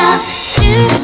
love to